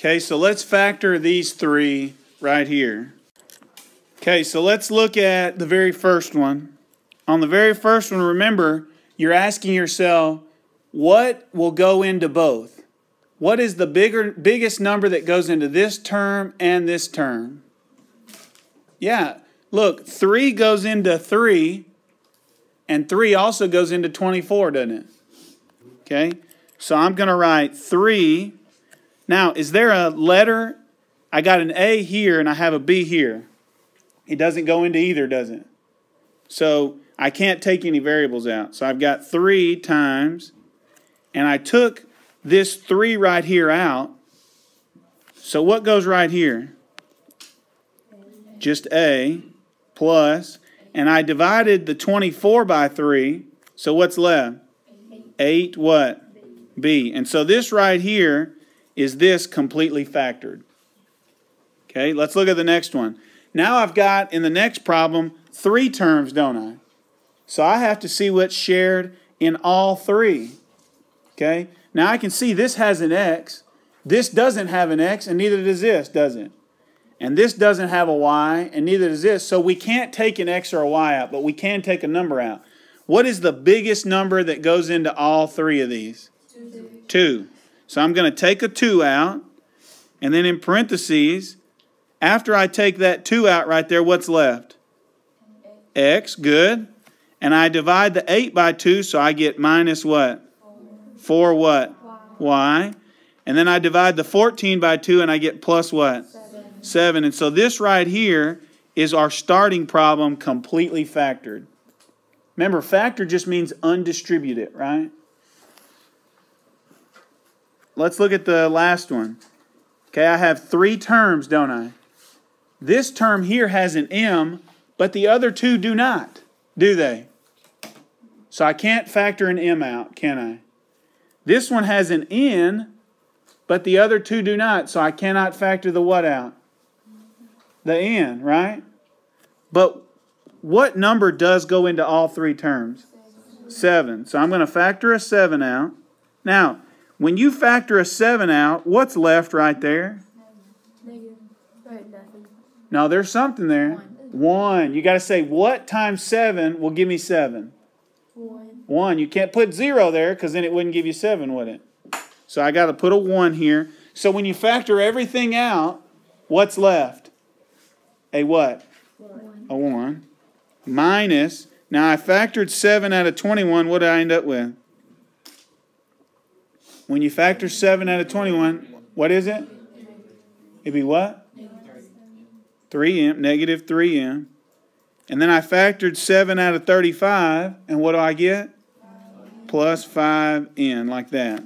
Okay, so let's factor these three right here. Okay, so let's look at the very first one. On the very first one, remember, you're asking yourself, what will go into both? What is the bigger, biggest number that goes into this term and this term? Yeah, look, 3 goes into 3, and 3 also goes into 24, doesn't it? Okay, so I'm going to write 3. Now, is there a letter? I got an A here and I have a B here. It doesn't go into either, does it? So I can't take any variables out. So I've got 3 times, and I took this 3 right here out. So what goes right here? Just A plus, and I divided the 24 by 3. So what's left? 8 what? B. And so this right here is this completely factored. Okay, let's look at the next one. Now I've got in the next problem three terms, don't I? So I have to see what's shared in all three. Okay, now I can see this has an x, this doesn't have an x, and neither does this, does it? And this doesn't have a y, and neither does this. So we can't take an x or a y out, but we can take a number out. What is the biggest number that goes into all three of these? Two. two. So I'm going to take a 2 out, and then in parentheses, after I take that 2 out right there, what's left? X, good. And I divide the 8 by 2, so I get minus what? 4 what? Y. And then I divide the 14 by 2, and I get plus what? 7. 7. And so this right here is our starting problem completely factored. Remember, factor just means undistributed, right? Let's look at the last one. Okay, I have three terms, don't I? This term here has an M, but the other two do not, do they? So I can't factor an M out, can I? This one has an N, but the other two do not, so I cannot factor the what out? The N, right? But what number does go into all three terms? Seven. So I'm going to factor a seven out. Now, when you factor a 7 out, what's left right there? Negative. Right, nothing. No, there's something there. One. 1. You got to say, what times 7 will give me 7? One. 1. You can't put 0 there because then it wouldn't give you 7, would it? So I got to put a 1 here. So when you factor everything out, what's left? A what? One. A 1. Minus, now I factored 7 out of 21. What did I end up with? When you factor 7 out of 21, what is it? It'd be what? 3m, negative 3m. And then I factored 7 out of 35, and what do I get? Plus 5n, like that.